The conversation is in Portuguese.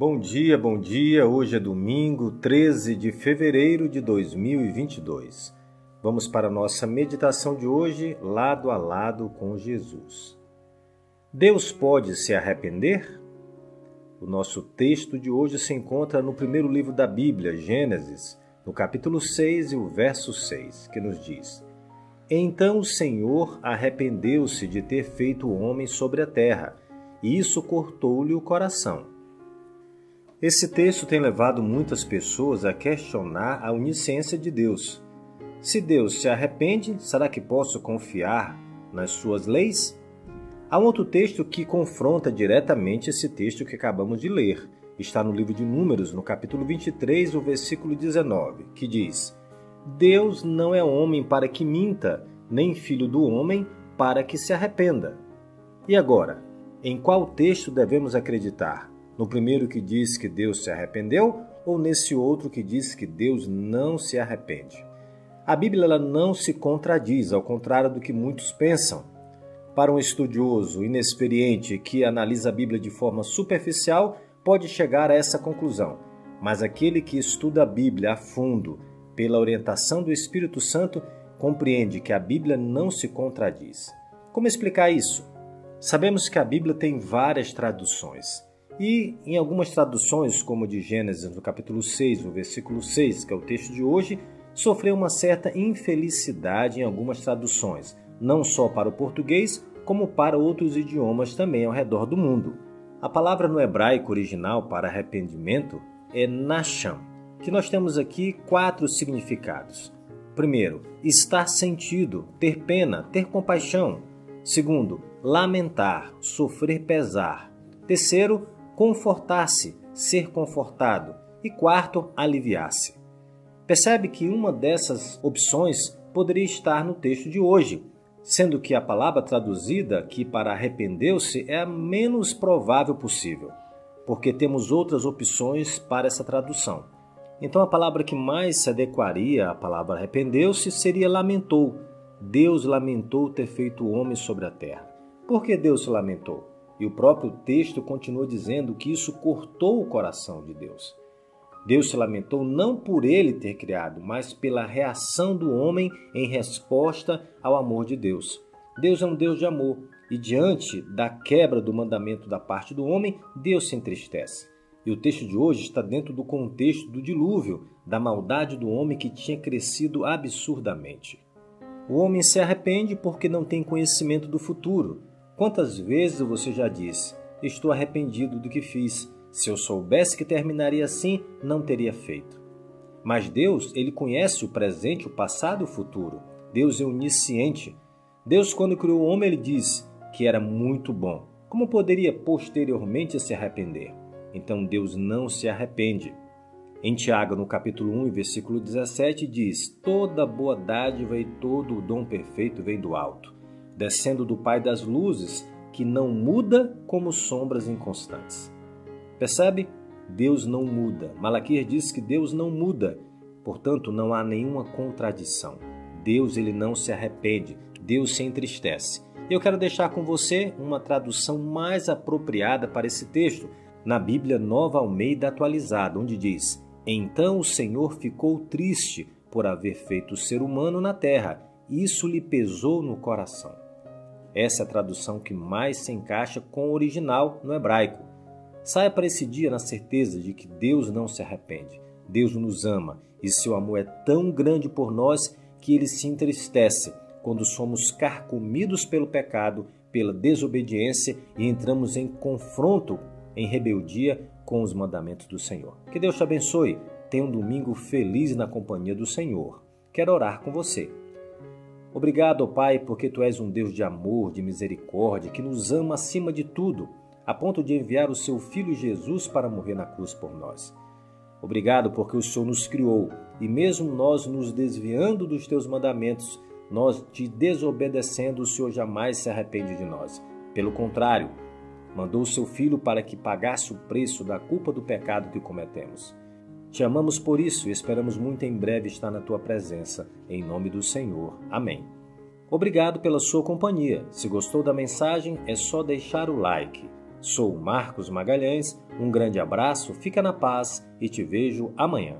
Bom dia, bom dia. Hoje é domingo, 13 de fevereiro de 2022. Vamos para a nossa meditação de hoje, lado a lado com Jesus. Deus pode se arrepender? O nosso texto de hoje se encontra no primeiro livro da Bíblia, Gênesis, no capítulo 6 e o verso 6, que nos diz: Então o Senhor arrependeu-se de ter feito o homem sobre a terra, e isso cortou-lhe o coração. Esse texto tem levado muitas pessoas a questionar a onisciência de Deus. Se Deus se arrepende, será que posso confiar nas suas leis? Há um outro texto que confronta diretamente esse texto que acabamos de ler está no livro de Números, no capítulo 23, o versículo 19, que diz: Deus não é homem para que minta, nem filho do homem para que se arrependa. E agora, em qual texto devemos acreditar? No primeiro que diz que Deus se arrependeu ou nesse outro que diz que Deus não se arrepende? A Bíblia ela não se contradiz, ao contrário do que muitos pensam. Para um estudioso inexperiente que analisa a Bíblia de forma superficial, pode chegar a essa conclusão, mas aquele que estuda a Bíblia a fundo, pela orientação do Espírito Santo, compreende que a Bíblia não se contradiz. Como explicar isso? Sabemos que a Bíblia tem várias traduções. E em algumas traduções, como de Gênesis no capítulo 6, no versículo 6, que é o texto de hoje, sofreu uma certa infelicidade em algumas traduções, não só para o português, como para outros idiomas também ao redor do mundo. A palavra no hebraico original para arrependimento é nasham, que nós temos aqui quatro significados. Primeiro, estar sentido, ter pena, ter compaixão. Segundo, lamentar, sofrer pesar. Terceiro, confortar-se, ser confortado. E quarto, aliviar-se. Percebe que uma dessas opções poderia estar no texto de hoje, sendo que a palavra traduzida aqui para arrependeu-se é a menos provável possível, porque temos outras opções para essa tradução. Então a palavra que mais se adequaria à palavra arrependeu-se seria lamentou. Deus lamentou ter feito o homem sobre a terra. Por que Deus se lamentou? E o próprio texto continua dizendo que isso cortou o coração de Deus. Deus se lamentou não por ele ter criado, mas pela reação do homem em resposta ao amor de Deus. Deus é um Deus de amor e, diante da quebra do mandamento da parte do homem, Deus se entristece. E o texto de hoje está dentro do contexto do dilúvio, da maldade do homem que tinha crescido absurdamente. O homem se arrepende porque não tem conhecimento do futuro. Quantas vezes você já disse: Estou arrependido do que fiz se eu soubesse que terminaria assim, não teria feito. Mas Deus, ele conhece o presente, o passado e o futuro. Deus é onisciente. Deus, quando criou o homem, ele diz que era muito bom. Como poderia posteriormente se arrepender? Então Deus não se arrepende. Em Tiago, no capítulo 1, versículo 17, diz: Toda boa dádiva e todo o dom perfeito vem do alto, descendo do Pai das luzes, que não muda como sombras inconstantes. Percebe? Deus não muda. Malaquias diz que Deus não muda. Portanto, não há nenhuma contradição. Deus ele não se arrepende. Deus se entristece. Eu quero deixar com você uma tradução mais apropriada para esse texto, na Bíblia Nova Almeida atualizada, onde diz: Então o Senhor ficou triste por haver feito o ser humano na terra, e isso lhe pesou no coração. Essa é a tradução que mais se encaixa com o original no hebraico. Saia para esse dia na certeza de que Deus não se arrepende. Deus nos ama e seu amor é tão grande por nós que ele se entristece quando somos carcomidos pelo pecado, pela desobediência e entramos em confronto, em rebeldia com os mandamentos do Senhor. Que Deus te abençoe. Tenha um domingo feliz na companhia do Senhor. Quero orar com você. Obrigado, Pai, porque tu és um Deus de amor, de misericórdia, que nos ama acima de tudo a ponto de enviar o seu filho Jesus para morrer na cruz por nós. Obrigado porque o Senhor nos criou e, mesmo nós nos desviando dos teus mandamentos, nós te desobedecendo, o Senhor jamais se arrepende de nós. Pelo contrário, mandou o seu filho para que pagasse o preço da culpa do pecado que cometemos. Te amamos por isso e esperamos muito em breve estar na tua presença. Em nome do Senhor. Amém. Obrigado pela sua companhia. Se gostou da mensagem, é só deixar o like. Sou Marcos Magalhães, um grande abraço, fica na paz e te vejo amanhã.